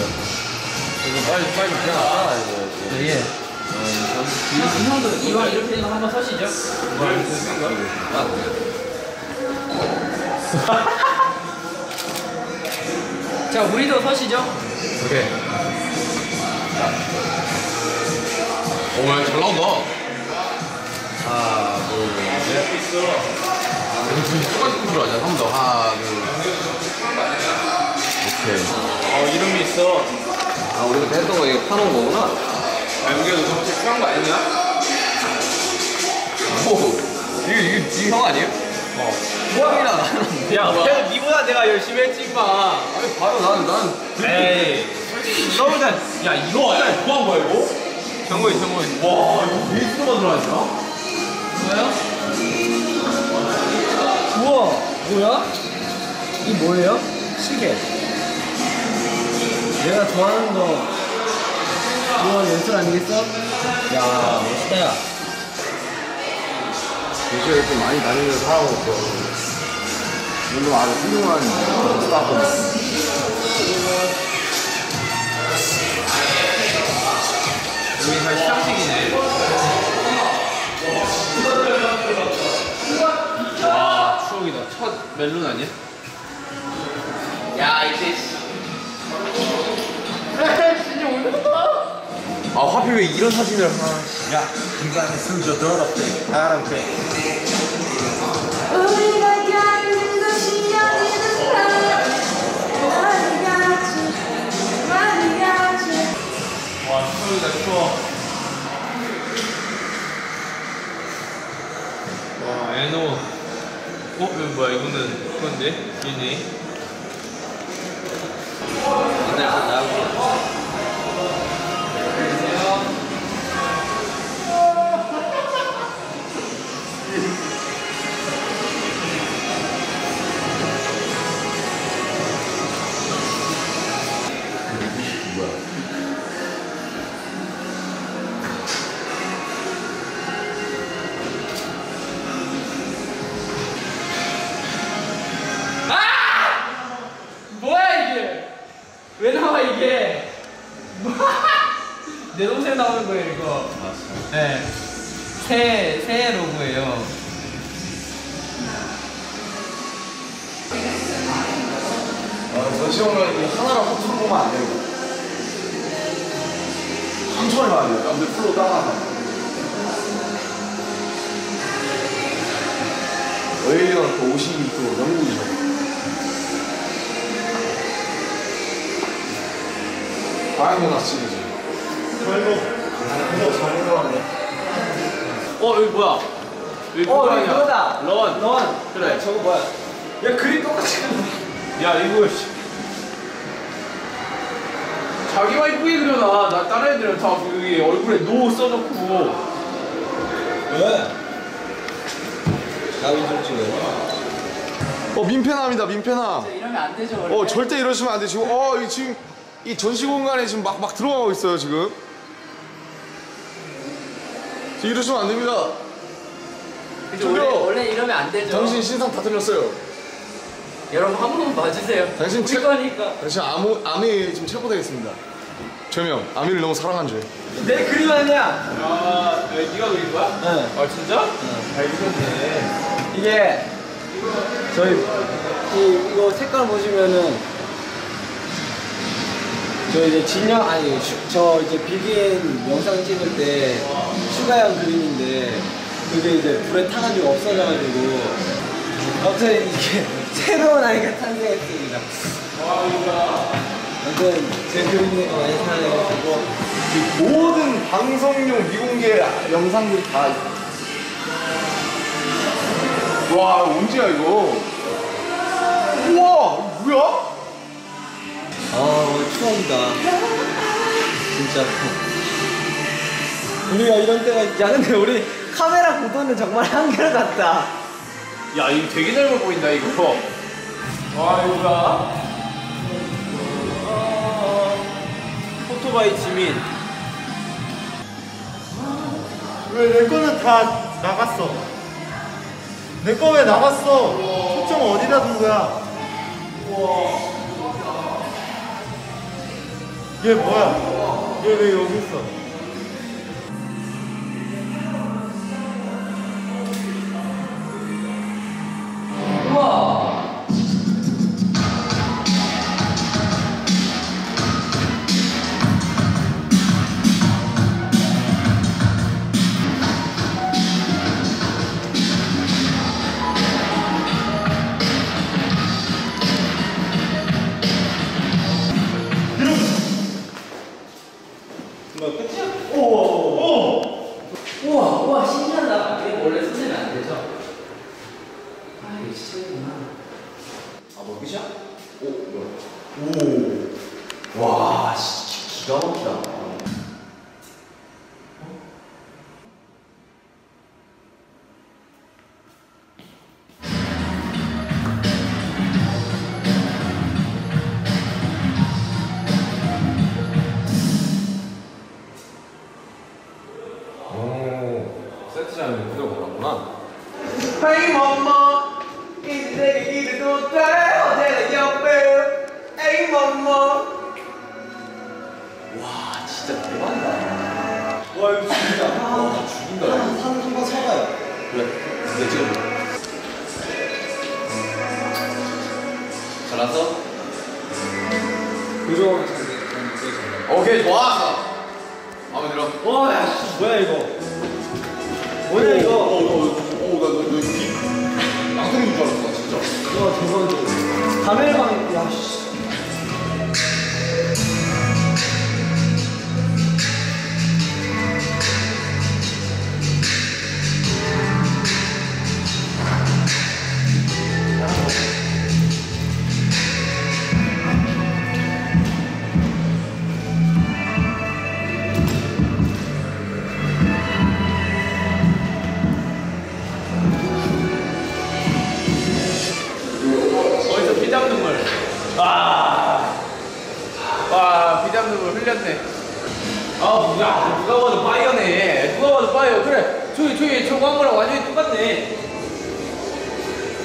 이거 빨리 빨리 그냥 이거. 네, 예. 이 형도 이왕 이렇게 되는 거 한번 서시죠. 자, 우리도 서시죠. 오케이. 오야 잘 나온다. 하나 둘 셋. 이거 둘이 똑같은 구슬 아니야? 한번 더. 하나 있어. 아, 우리가 했던 거 이거 파놓은 거구나? 아 여기가 너 저번에 필요한 거 아니냐? 오! 이게, 이게, 이게 형 아니에요? 어. 형이랑 나는. 야 그래도 니보다 내가 열심히 했지 마. 아니, 봐요. 나는, 나는. 에이. 이거보다 야 이거보다 뭐한 거야 이거? 정거이 정거이. 와 이거 베이스가 들어가있나? 뭐요? 우와, 뭐야? 이 뭐예요? 시계. 내가 좋아하는 거, 이거 연출 아니겠어? 야, 멋있다, 야. 요즘에 이렇게 많이 다니는 사람으로서. 물론 아주 훌륭한 스타프. 여기 다 시상식이네. 와 추억이다. 첫 멜론 아니야? 야 이제 아, 하필 왜 이런 사진을 하나. 야 인간의 수저 더럽게 사랑해. 우리가 겪는 것이 여기는 많이 같이 많이 같이 와 추억이다 추억. 와 에노. 어 이거 뭐야 이거는 그건데 얘네. 나오는 거예요, 이거. 네. 새, 새 로고예요. 아, 전시형은 이 하나를 확 보면 안 돼요. 천천히 봐야 돼요. 남들 풀로 따라간다. 의리는 또 옷이 또 영국이죠. 다행히 낯치기지. 어 여기 뭐야? 여기 어, 여기 아니야? 그거다. 런. 넌. 그래. 저거 뭐야? 야, 그림 똑같이 그렸네. 야 이거 씨. 자기가 이쁘게 그려놔. 나 다른 애들은 다 여기 얼굴에 노 써놓고. 왜? 나윈 찍어요. 어 민폐남이다 민폐남. 이러면 안 되죠, 원래. 어 절대 이러시면 안 돼. 지금 어 이 지금 이 전시 공간에 지금 막 막 들어가고 있어요 지금. 이러시면 안 됩니다. 원래. 원래 이러면 안 되죠. 당신 신상 다 틀렸어요. 여러분 한 번만 봐주세요. 당신 우리 책- 거니까. 당신 아무 아미 지금 체포되겠습니다. 죄명 아미를 너무 사랑한 죄. 내 그림 아니야. 아, 왜 네가 그린 거야? 응. 아 진짜? 잘 그렸네. 이게 저희 이, 이거 색깔 보시면은 저 이제 진영 아니 슈- 저 이제 비긴 영상 찍을 때 슈가형 그림인데 그게 이제 불에 타가지고 없어져가지고 아무튼 이게 새로운 아이가 탄생했습니다. 아무튼 제 그림을 많이 사랑해가지고 이 모든 방송용 미공개 영상들이 다. 와 언제야 이거? 우와 뭐야? 아 추억이다 진짜 우리가 이런 때가 야 근데 우리 카메라 구도는 정말 한결같다 야 이거 되게 젊어 보인다 이거. 와 이거 뭐야? 포토바이 지민. 왜 내 거는 다 나갔어? 내 거 왜 나갔어? 초점 어디다 둔 거야? 얘 뭐야? 얘 왜 여기 있어? 우와, 우와, 신기하다. 이게 원래 손대면 안 되죠? 아, 이게 시청이구나. 아, 뭐 끝이야? 오. 오. 와, 씨, 기가 막히다. Mama. 와, 진짜 대박이다. 와 이거 진짜. 와, 죽인다. 이거. 한한번 사가요. 그래, 내 찍어줘. 잘났어? 그죠? 오케이, 좋았어. 마음에 들어. 와, 야, 씨, 뭐야 이거? 뭐야 이거? 오, 나, 너, 너, 이, 양성인 줄 알았어, 나 진짜. 와 대박이다. 카메라만 야 씨. 와, 피땀 눈물 흘렸네. 아, 야, 누가 봐도 fire네. 누가 봐도 fire. 그래. 저기, 저기, 저거 한 거랑 완전히 똑같네.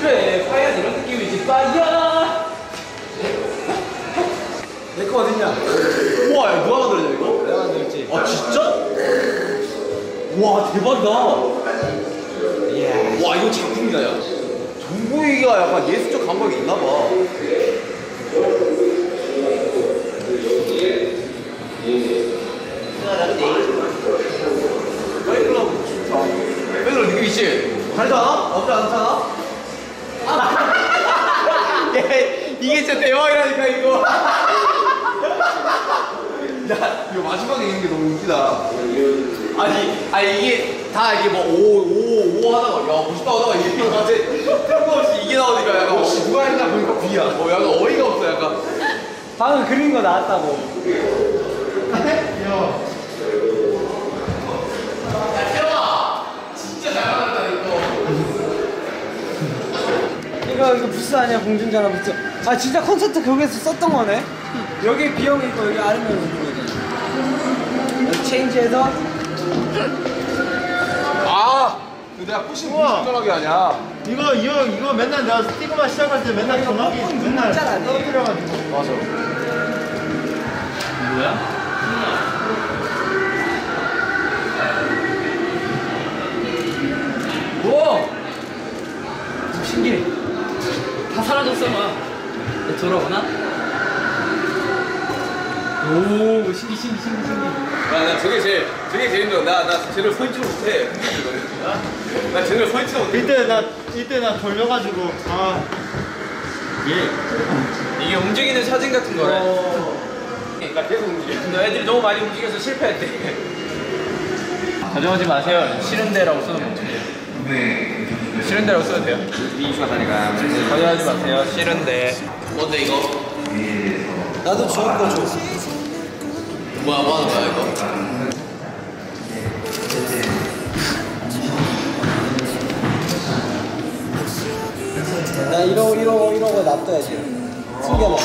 그래, fire 이런 느낌이지. Fire! 내거 어딨냐? 우와, 야, 누가 만들었냐, 이거? 내가 만들었지. 아, 진짜? 와, 대박이다. 와, 이거 작품이다, 야. 정국이가 약간 예술적 감각이 있나 봐. 좋다. 페이클럽 느낌 있지? 다르지 않아? 나쁘지 않잖아? 아, 얘, 이게 진짜 대박이라니까, 이거. 야, 이거 마지막에 있는 게 너무 웃기다. 아니, 아니 이게 다 이게 뭐 오, 오, 오 하다가 야 멋있다 하다가 이게 갑자기 뜬금없이 이게 나오니까 약간 혹시 누가 했나 보니까 B야. 어, 약간 어이가 없어 약간 방금 그린 거 나왔다고. 야 태영아 진짜 잘 만들었다 이거 이거 이거 부스 아니야 공중전화 부스. 아 진짜 콘서트 거기서 썼던 거네. 여기 비용 있고 여기 있는 거잖아. 체인지해서 아! 그 내가 푸신 불편하게 하냐? 이거 이거 이거 맨날 내가 스티그마 시작할 때 맨날 전화기 맨날 아니에요? 떨어뜨려가지고. 맞아. 우와! 신기해. 다 사라졌어, 막. 너 돌아오나? 오, 신기, 신기, 신기, 신기. 야나 저게 제일 저게 제일 힘들어. 나나 제대로 서 있지도 못해. 나 제대로 서 있지도 못해. 이때 나 이때 나 걸려가지고 아. 이게 움직이는 사진 같은 거래 그러니까 계속 움직여. 근데 애들이 너무 많이 움직여서 실패했대 가져오지 마세요. 싫은 데라고 써도 못 돼요 싫은 데라고 써도 돼요 가져가지 마세요 싫은데 뭔데 이거? 나도 좋은 거 줘. 뭐야 뭐 하는 거야 이거? 나 이러 이러 이러고 놔둬야지. 숨겨놔.